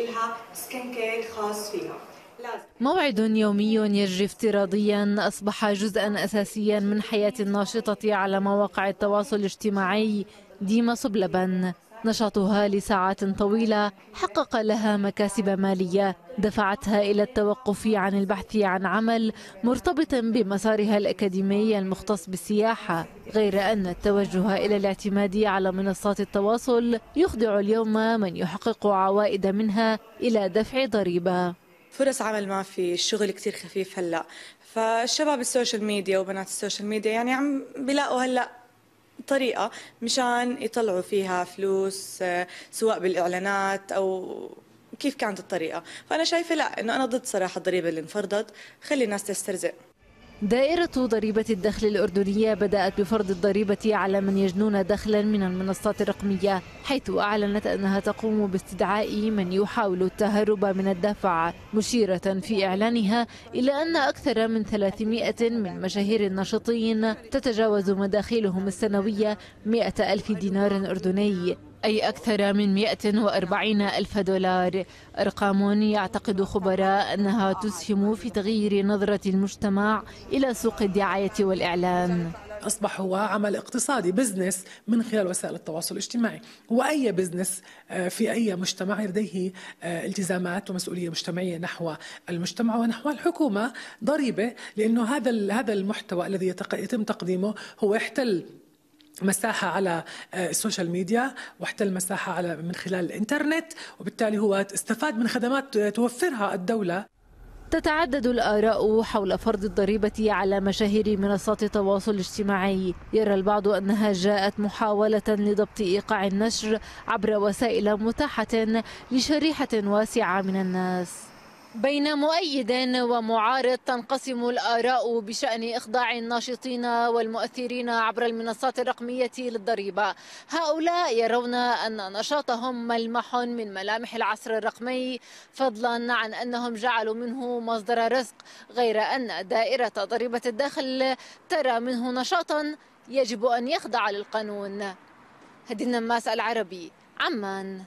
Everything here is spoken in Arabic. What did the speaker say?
لها skin care خاص فيها. موعد يومي يجري افتراضيا أصبح جزءا أساسيا من حياة الناشطة على مواقع التواصل الاجتماعي ديما صبلبن نشاطها لساعات طويلة حقق لها مكاسب مالية. دفعتها إلى التوقف عن البحث عن عمل مرتبط بمسارها الأكاديمي المختص بالسياحة غير أن التوجه إلى الاعتماد على منصات التواصل يخضع اليوم من يحقق عوائد منها إلى دفع ضريبة. فرص عمل ما في الشغل كتير خفيف هلأ. فالشباب ال social media وبنات ال social media يعني عم بيلاقوا هلأ طريقة مشان يطلعوا فيها فلوس آه، سواء بالإعلانات أو كيف كانت الطريقة. فأنا شايفة لا إنه أنا ضد صراحة الضريبة اللي انفرضت. خلي الناس تسترزق. دائرة ضريبة الدخل الأردنية بدأت بفرض الضريبة على من يجنون دخلا من المنصات الرقمية حيث أعلنت أنها تقوم باستدعاء من يحاول التهرب من الدفع مشيرة في إعلانها إلى أن أكثر من 300 من مشاهير الناشطين تتجاوز مداخيلهم السنوية 100 ألف دينار أردني. أي أكثر من 140 ألف دولار. أرقام يعتقد خبراء أنها تسهم في تغيير نظرة المجتمع إلى سوق الدعاية والإعلان أصبح هو عمل اقتصادي business من خلال وسائل التواصل الاجتماعي. وأي business آه، في أي مجتمع لديه آه، التزامات ومسؤولية مجتمعية نحو المجتمع ونحو الحكومة ضريبة لأنه هذا هذا المحتوى الذي يتم تقديمه هو يحتل مساحة على آه، السوشيال ميديا واحتل مساحة على من خلال الإنترنت وبالتالي هو استفاد من خدمات توفرها الدولة. تتعدد الآراء حول فرض الضريبة على مشاهير منصات التواصل الاجتماعي. يرى البعض أنها جاءت محاولة لضبط إيقاع النشر عبر وسائل متاحة لشريحة واسعة من الناس. بين مؤيد ومعارض تنقسم الآراء بشأن إخضاع الناشطين والمؤثرين عبر المنصات الرقمية للضريبة. هؤلاء يرون أن نشاطهم ملمح من ملامح العصر الرقمي فضلا عن أنهم جعلوا منه مصدر رزق غير أن دائرة ضريبة الدخل ترى منه نشاطا يجب أن يخضع للقانون. هدي النماس العربي عمان.